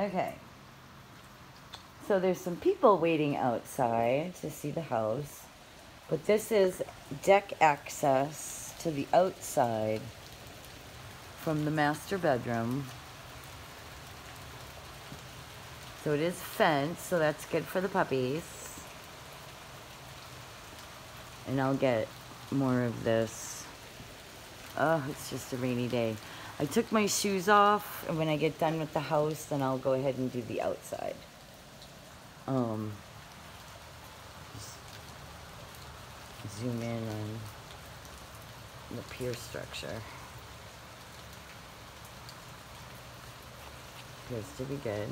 Okay. So there's some people waiting outside to see the house. But this is deck access to the outside from the master bedroom. So it is fenced, so that's good for the puppies. And I'll get more of this. Oh, it's just a rainy day. I took my shoes off, and when I get done with the house, then I'll go ahead and do the outside. Um, zoom in on the pier structure. Appears to be good.